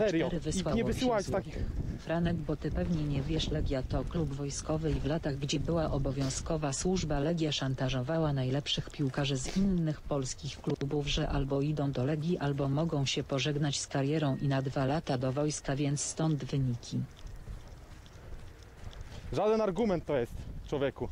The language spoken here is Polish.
Serio. I nie mi takich. Franek, bo ty pewnie nie wiesz, Legia to klub wojskowy i w latach, gdzie była obowiązkowa służba, Legia szantażowała najlepszych piłkarzy z innych polskich klubów, że albo idą do Legii, albo mogą się pożegnać z karierą i na dwa lata do wojska, więc stąd wyniki. Żaden argument to jest, człowieku.